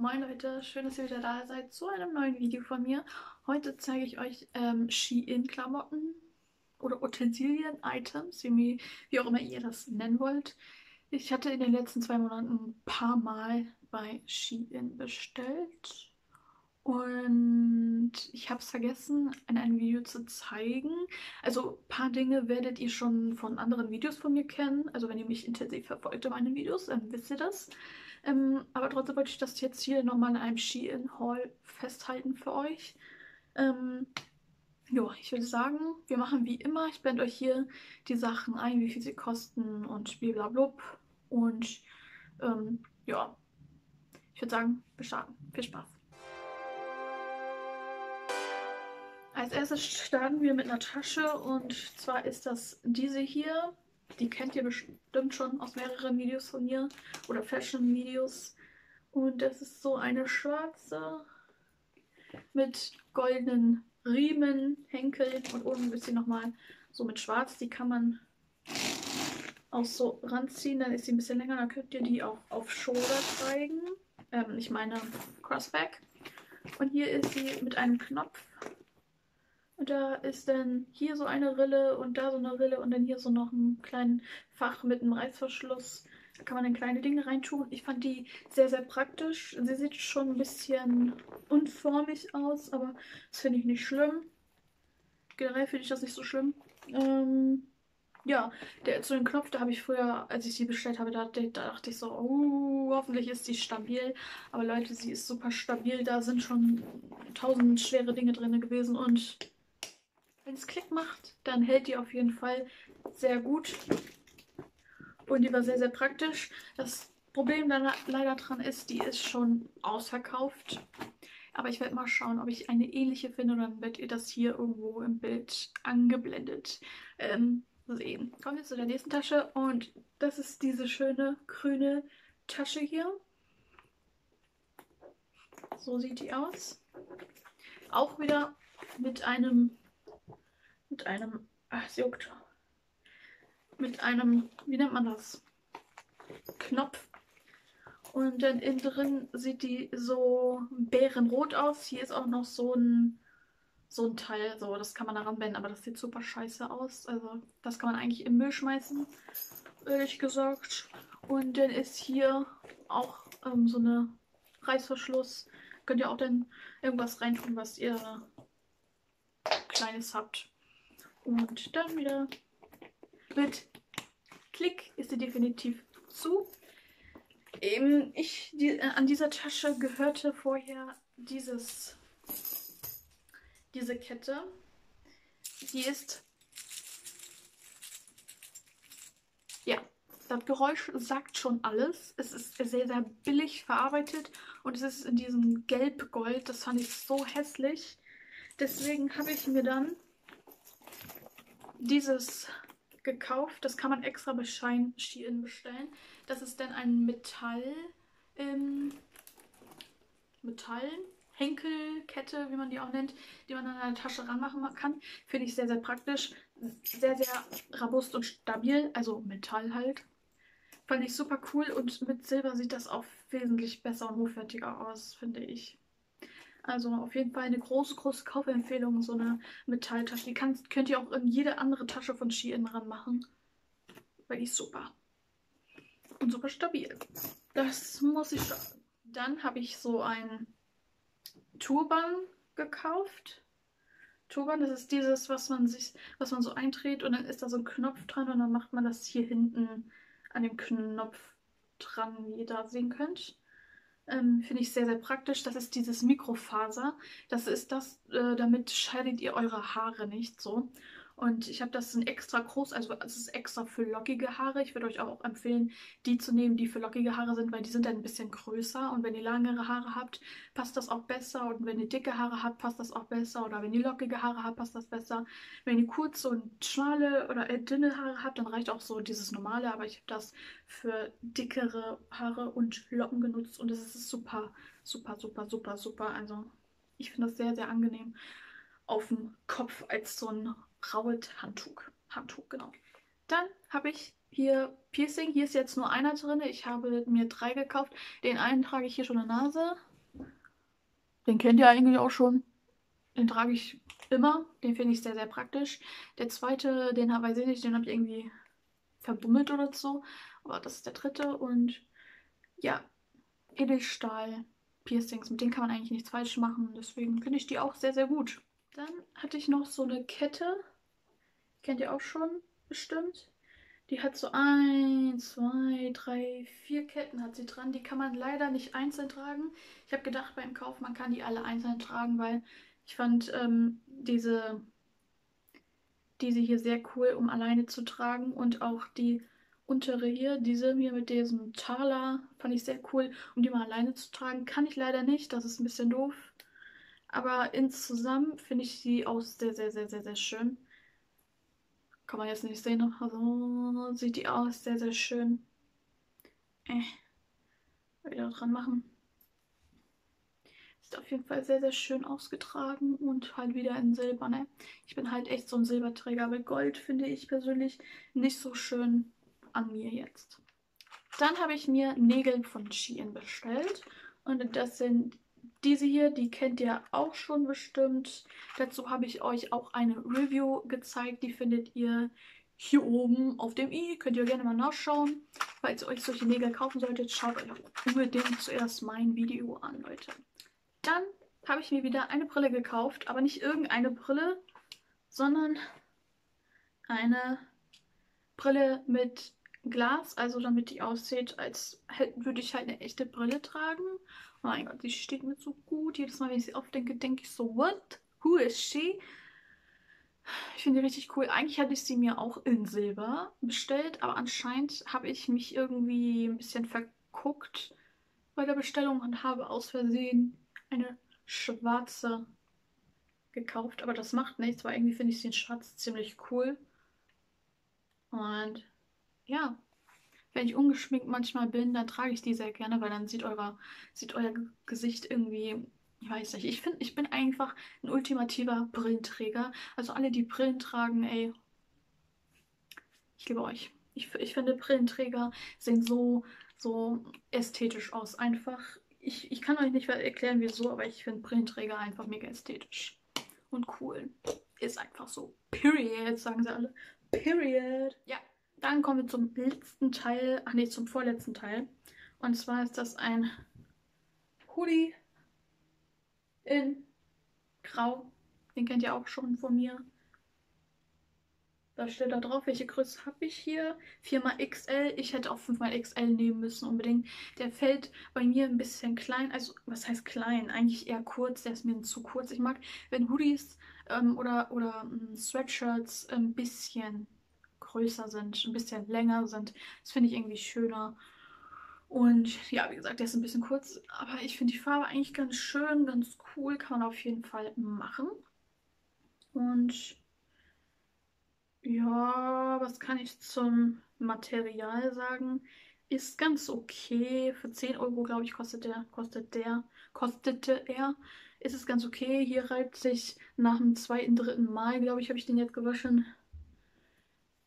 Moin Leute, schön, dass ihr wieder da seid zu einem neuen Video von mir. Heute zeige ich euch ähm, Shein-Klamotten oder Utensilien, Items, wie, wie auch immer ihr das nennen wollt. Ich hatte in den letzten zwei Monaten ein paar Mal bei Shein bestellt und ich habe es vergessen, in einem Video zu zeigen. Also ein paar Dinge werdet ihr schon von anderen Videos von mir kennen. Also wenn ihr mich intensiv verfolgt in meinen Videos, dann wisst ihr das. Ähm, aber trotzdem wollte ich das jetzt hier nochmal in einem Shein-Haul festhalten für euch. Ähm, ja, ich würde sagen, wir machen wie immer. Ich blende euch hier die Sachen ein, wie viel sie kosten und blablablub. Und ähm, ja, ich würde sagen, wir starten. Viel Spaß. Als erstes starten wir mit einer Tasche und zwar ist das diese hier. Die kennt ihr bestimmt schon aus mehreren Videos von mir oder Fashion-Videos. Und das ist so eine schwarze mit goldenen Riemen, Henkel und oben ein bisschen nochmal so mit schwarz. Die kann man auch so ranziehen, dann ist sie ein bisschen länger. Dann könnt ihr die auch auf Shoulder zeigen. Ähm, ich meine Crossback. Und hier ist sie mit einem Knopf da ist dann hier so eine Rille und da so eine Rille und dann hier so noch ein kleines Fach mit einem Reißverschluss. Da kann man dann kleine Dinge reintun. Ich fand die sehr, sehr praktisch. Sie sieht schon ein bisschen unförmig aus, aber das finde ich nicht schlimm. Generell finde ich das nicht so schlimm. Ähm, ja, der, zu dem Knopf, da habe ich früher, als ich sie bestellt habe, da, da dachte ich so, oh, hoffentlich ist sie stabil. Aber Leute, sie ist super stabil. Da sind schon tausend schwere Dinge drin gewesen und wenn es Klick macht, dann hält die auf jeden Fall sehr gut. Und die war sehr, sehr praktisch. Das Problem dann leider dran ist, die ist schon ausverkauft. Aber ich werde mal schauen, ob ich eine ähnliche finde dann werdet ihr das hier irgendwo im Bild angeblendet ähm, sehen. Kommen wir zu der nächsten Tasche und das ist diese schöne grüne Tasche hier. So sieht die aus. Auch wieder mit einem mit einem, ach, es juckt, mit einem, wie nennt man das, Knopf. Und dann innen drin sieht die so bärenrot aus. Hier ist auch noch so ein, so ein Teil, so, das kann man daran wenden, aber das sieht super scheiße aus. Also das kann man eigentlich im Müll schmeißen, ehrlich gesagt. Und dann ist hier auch ähm, so eine Reißverschluss. Könnt ihr auch dann irgendwas reintun, was ihr Kleines habt. Und dann wieder mit Klick ist sie definitiv zu. Eben, ich, die, äh, an dieser Tasche gehörte vorher dieses, diese Kette. Die ist, ja, das Geräusch sagt schon alles. Es ist sehr, sehr billig verarbeitet und es ist in diesem Gelb-Gold. Das fand ich so hässlich. Deswegen habe ich mir dann dieses gekauft. Das kann man extra bei Shine Shein bestellen. Das ist dann ein Metall, ähm, Metall, Henkelkette, wie man die auch nennt, die man an eine Tasche ranmachen kann. Finde ich sehr, sehr praktisch. Sehr, sehr robust und stabil. Also Metall halt. Fand ich super cool und mit Silber sieht das auch wesentlich besser und hochwertiger aus, finde ich. Also auf jeden Fall eine große, große Kaufempfehlung, so eine Metalltasche. Die kannst, könnt ihr auch in jede andere Tasche von Shein ranmachen. Weil die ist super. Und super stabil. Das muss ich sagen. Dann habe ich so ein Turban gekauft. Turban, das ist dieses, was man sich, was man so eindreht und dann ist da so ein Knopf dran und dann macht man das hier hinten an dem Knopf dran, wie ihr da sehen könnt. Ähm, Finde ich sehr, sehr praktisch. Das ist dieses Mikrofaser. Das ist das, äh, damit scheidet ihr eure Haare nicht so. Und ich habe das in extra groß, also es ist extra für lockige Haare. Ich würde euch auch empfehlen, die zu nehmen, die für lockige Haare sind, weil die sind dann ein bisschen größer. Und wenn ihr langere Haare habt, passt das auch besser. Und wenn ihr dicke Haare habt, passt das auch besser. Oder wenn ihr lockige Haare habt, passt das besser. Wenn ihr kurze und schmale oder äh, dünne Haare habt, dann reicht auch so dieses normale. Aber ich habe das für dickere Haare und Locken genutzt. Und es ist super, super, super, super, super. Also ich finde das sehr, sehr angenehm auf dem Kopf als so ein Raut Handtuch. Handtuch, genau. Dann habe ich hier Piercing. Hier ist jetzt nur einer drin. Ich habe mir drei gekauft. Den einen trage ich hier schon in der Nase. Den kennt ihr eigentlich auch schon. Den trage ich immer. Den finde ich sehr, sehr praktisch. Der zweite, den habe ich nicht, den habe ich irgendwie verbummelt oder so. Aber das ist der dritte. Und ja, Edelstahl Piercings. Mit denen kann man eigentlich nichts falsch machen. Deswegen finde ich die auch sehr, sehr gut. Dann hatte ich noch so eine Kette. Kennt ihr auch schon bestimmt. Die hat so ein, zwei, drei, vier Ketten hat sie dran. Die kann man leider nicht einzeln tragen. Ich habe gedacht beim Kauf, man kann die alle einzeln tragen, weil ich fand ähm, diese, diese hier sehr cool, um alleine zu tragen. Und auch die untere hier, diese hier mit diesem Taler, fand ich sehr cool, um die mal alleine zu tragen. Kann ich leider nicht, das ist ein bisschen doof. Aber insgesamt finde ich sie auch sehr, sehr, sehr, sehr, sehr schön. Kann man jetzt nicht sehen. Also sieht die aus. Sehr, sehr schön. Äh. Wieder dran machen. Ist auf jeden Fall sehr, sehr schön ausgetragen und halt wieder in Silber, ne? Ich bin halt echt so ein Silberträger, aber Gold finde ich persönlich nicht so schön an mir jetzt. Dann habe ich mir Nägel von Shein bestellt und das sind diese hier, die kennt ihr auch schon bestimmt. Dazu habe ich euch auch eine Review gezeigt. Die findet ihr hier oben auf dem i. Könnt ihr gerne mal nachschauen. Falls ihr euch solche Nägel kaufen solltet, schaut euch auch unbedingt zuerst mein Video an, Leute. Dann habe ich mir wieder eine Brille gekauft. Aber nicht irgendeine Brille, sondern eine Brille mit Glas. Also damit die aussieht, als würde ich halt eine echte Brille tragen. Oh mein Gott, die steht mir so gut. Jedes Mal, wenn ich sie aufdenke, denke ich so, what? Who is she? Ich finde die richtig cool. Eigentlich hatte ich sie mir auch in Silber bestellt, aber anscheinend habe ich mich irgendwie ein bisschen verguckt bei der Bestellung und habe aus Versehen eine schwarze gekauft. Aber das macht nichts, weil irgendwie finde ich in schwarz ziemlich cool. Und ja, wenn ich ungeschminkt manchmal bin, dann trage ich die sehr gerne, weil dann sieht, eure, sieht euer Gesicht irgendwie, ich weiß nicht, ich finde, ich bin einfach ein ultimativer Brillenträger. Also alle, die Brillen tragen, ey, ich liebe euch. Ich, ich finde, Brillenträger sehen so, so ästhetisch aus. Einfach, ich, ich kann euch nicht erklären, wieso, aber ich finde Brillenträger einfach mega ästhetisch und cool. Ist einfach so. Period, sagen sie alle. Period. Ja, dann kommen wir zum letzten Teil, ach nee, zum vorletzten Teil. Und zwar ist das ein Hoodie in Grau. Den kennt ihr auch schon von mir. Da steht da drauf, welche Größe habe ich hier. 4xL. Ich hätte auch 5xL nehmen müssen unbedingt. Der fällt bei mir ein bisschen klein. Also, was heißt klein? Eigentlich eher kurz. Der ist mir zu kurz. Ich mag, wenn Hoodies ähm, oder, oder ähm, Sweatshirts ein bisschen größer sind, ein bisschen länger sind. Das finde ich irgendwie schöner. Und ja, wie gesagt, der ist ein bisschen kurz, aber ich finde die Farbe eigentlich ganz schön, ganz cool. Kann man auf jeden Fall machen. Und ja, was kann ich zum Material sagen? Ist ganz okay. Für 10 Euro, glaube ich, kostet der, kostet der, kostete er. Ist es ganz okay. Hier reibt sich nach dem zweiten, dritten Mal, glaube ich, habe ich den jetzt gewaschen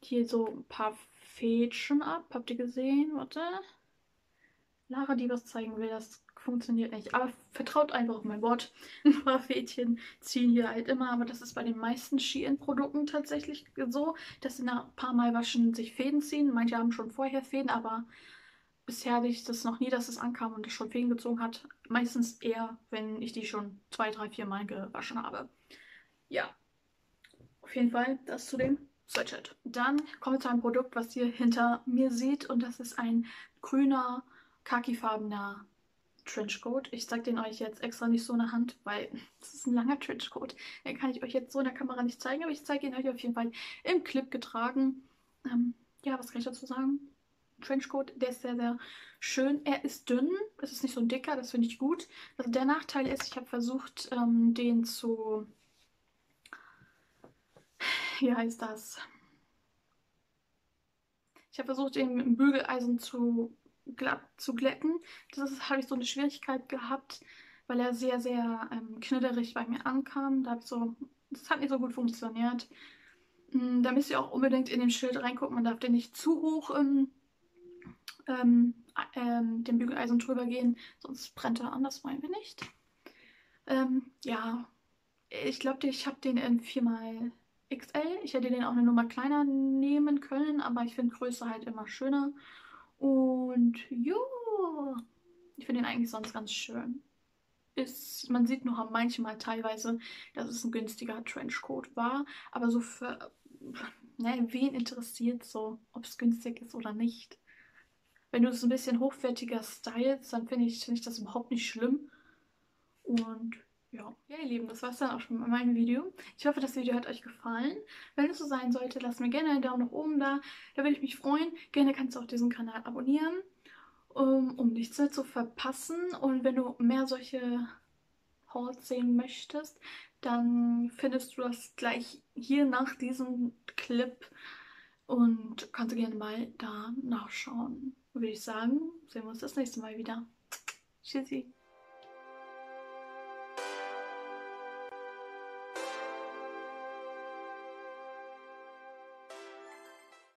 hier so ein paar Fädchen ab. Habt ihr gesehen? Warte. Lara, die was zeigen will, das funktioniert nicht. Aber vertraut einfach auf mein Wort. Ein paar Fädchen ziehen hier halt immer. Aber das ist bei den meisten Shein-Produkten tatsächlich so, dass sie nach ein paar Mal waschen sich Fäden ziehen. Manche haben schon vorher Fäden, aber bisher hatte ich das noch nie, dass es ankam und es schon Fäden gezogen hat. Meistens eher, wenn ich die schon zwei, drei, vier Mal gewaschen habe. Ja, auf jeden Fall das zu dem Sweatshirt. Dann kommen wir zu einem Produkt, was ihr hinter mir seht. Und das ist ein grüner, khakifarbener Trenchcoat. Ich zeige den euch jetzt extra nicht so in der Hand, weil es ist ein langer Trenchcoat. Den kann ich euch jetzt so in der Kamera nicht zeigen, aber ich zeige ihn euch auf jeden Fall im Clip getragen. Ähm, ja, was kann ich dazu sagen? Trenchcoat, der ist sehr, sehr schön. Er ist dünn, es ist nicht so ein dicker, das finde ich gut. Also der Nachteil ist, ich habe versucht, ähm, den zu wie heißt das? Ich habe versucht, ihn mit dem Bügeleisen zu, glatt, zu glätten. Das habe ich so eine Schwierigkeit gehabt, weil er sehr, sehr ähm, knitterig bei mir ankam. Da ich so, das hat nicht so gut funktioniert. Mm, da müsst ihr auch unbedingt in den Schild reingucken. Man darf den nicht zu hoch ähm, ähm, ähm, dem Bügeleisen drüber gehen, sonst brennt er an, das wollen wir nicht. Ähm, ja, ich glaube, ich habe den in 4xL. Ich hätte den auch eine Nummer kleiner nehmen können, aber ich finde Größe halt immer schöner. Und jo, ich finde den eigentlich sonst ganz schön. Ist, man sieht noch manchmal teilweise, dass es ein günstiger Trenchcoat war, aber so für, ne, wen interessiert so, ob es günstig ist oder nicht. Wenn du es ein bisschen hochwertiger stylst, dann finde ich, find ich das überhaupt nicht schlimm. Und ja, ja ihr Lieben, das war es dann auch schon mit meinem Video. Ich hoffe, das Video hat euch gefallen. Wenn es so sein sollte, lasst mir gerne einen Daumen nach oben da. Da würde ich mich freuen. Gerne kannst du auch diesen Kanal abonnieren, um, um nichts mehr zu verpassen. Und wenn du mehr solche Hauls sehen möchtest, dann findest du das gleich hier nach diesem Clip und kannst du gerne mal da nachschauen. Würde ich sagen, sehen wir uns das nächste Mal wieder. Tschüssi.